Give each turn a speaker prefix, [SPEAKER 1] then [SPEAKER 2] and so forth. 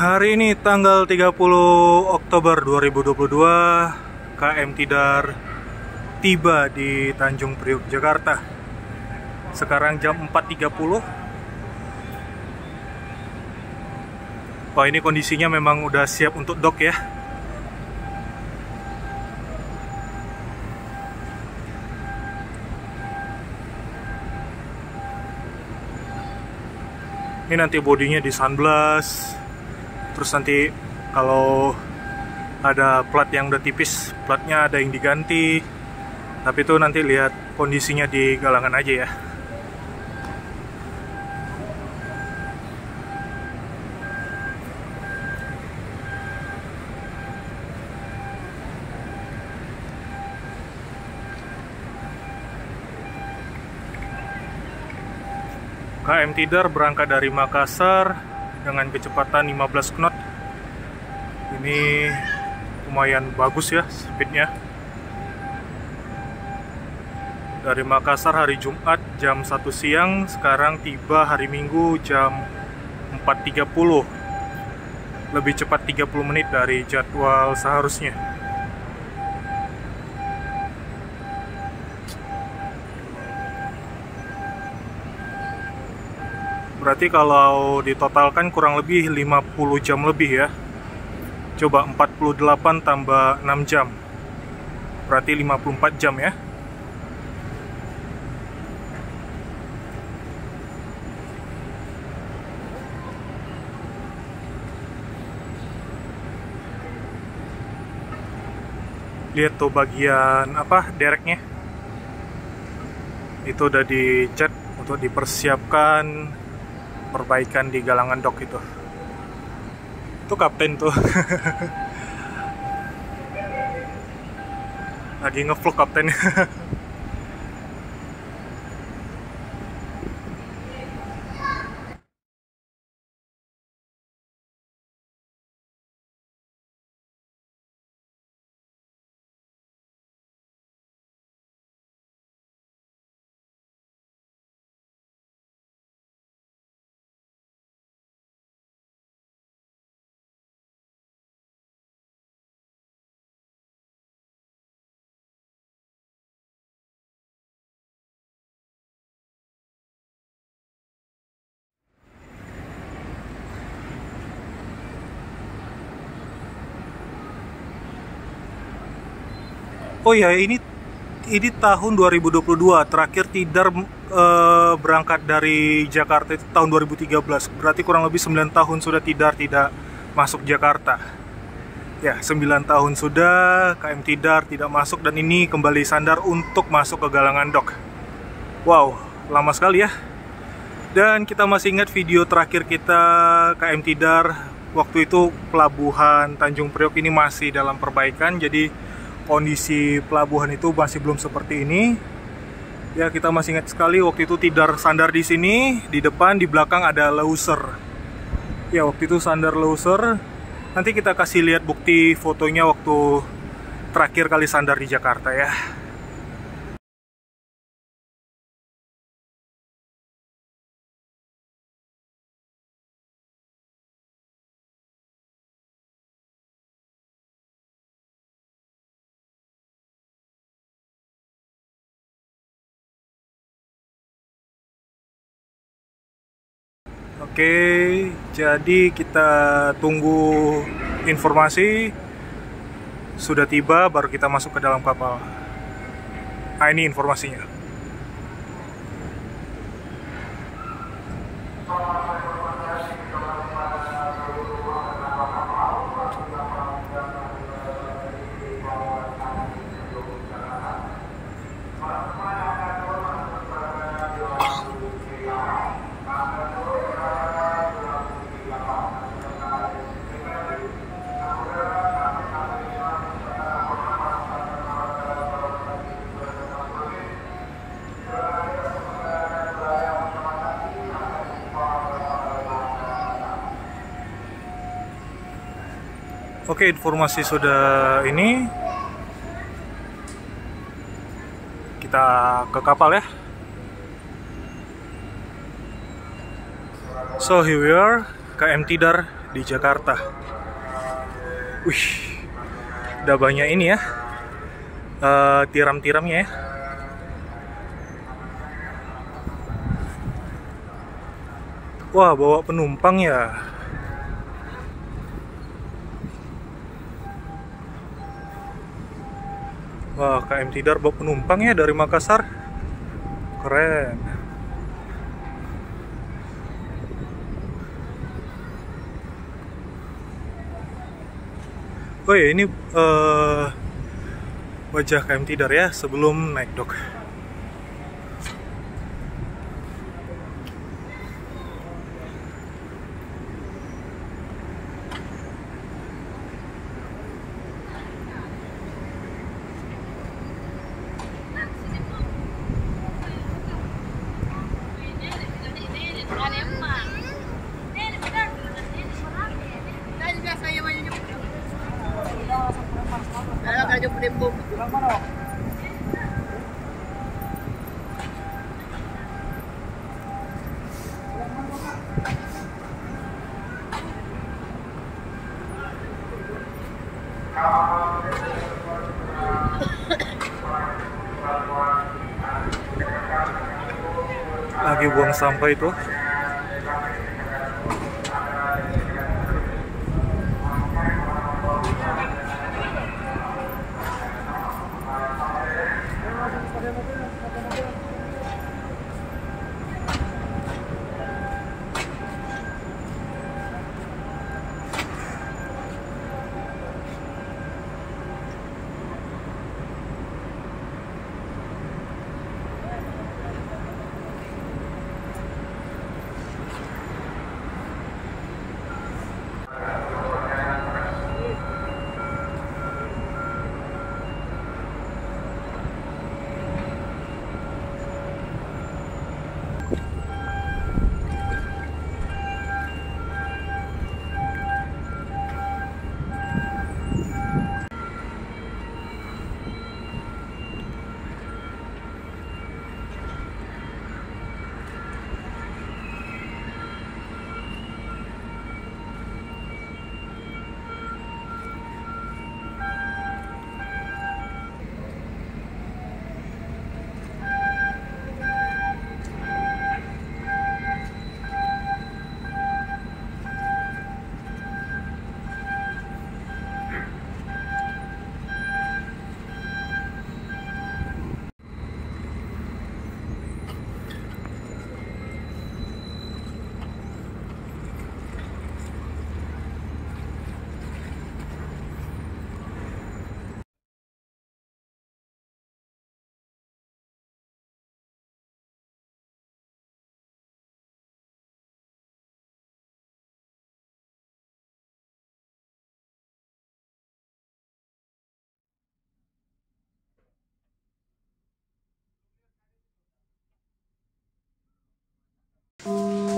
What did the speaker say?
[SPEAKER 1] Hari ini tanggal 30 Oktober 2022 KM Tidar tiba di Tanjung Priok, Jakarta. Sekarang jam 4.30 Wah ini kondisinya memang udah siap untuk dock ya. Ini nanti bodinya di sunblast terus nanti kalau ada plat yang udah tipis platnya ada yang diganti. Tapi itu nanti lihat kondisinya di galangan aja ya. KM Tidar berangkat dari Makassar dengan kecepatan 15 knot. Ini lumayan bagus ya speednya. Dari Makassar hari Jumat jam 1 siang sekarang tiba hari Minggu jam 4.30 lebih cepat 30 menit dari jadwal seharusnya Berarti kalau ditotalkan kurang lebih 50 jam lebih ya. Coba 48 tambah 6 jam. Berarti 54 jam ya. Lihat tuh bagian apa dereknya. Itu udah dicat untuk dipersiapkan perbaikan di galangan dok itu. Itu kapten tuh. Lagi ngevlog kapten Oh ya, ini ini tahun 2022 terakhir Tidar e, berangkat dari Jakarta itu tahun 2013. Berarti kurang lebih 9 tahun sudah Tidar tidak masuk Jakarta. Ya, 9 tahun sudah KM Tidar tidak masuk dan ini kembali sandar untuk masuk ke galangan dok. Wow, lama sekali ya. Dan kita masih ingat video terakhir kita KM Tidar waktu itu pelabuhan Tanjung Priok ini masih dalam perbaikan jadi kondisi pelabuhan itu masih belum seperti ini. Ya kita masih ingat sekali waktu itu tidar sandar di sini, di depan, di belakang ada loser. Ya waktu itu sandar loser. Nanti kita kasih lihat bukti fotonya waktu terakhir kali sandar di Jakarta ya. Oke, jadi kita tunggu informasi sudah tiba baru kita masuk ke dalam kapal. Nah, ini informasinya. Oke, informasi sudah ini. Kita ke kapal ya. So here we are, KM Tidar di Jakarta. Wih, udah banyak ini ya uh, tiram-tiramnya ya. Wah, bawa penumpang ya. Wah, KM Tidar bawa penumpang ya dari Makassar. Keren. Oh ya, ini uh, wajah KM Tidar ya sebelum naik dok. Lagi buang sampah itu Música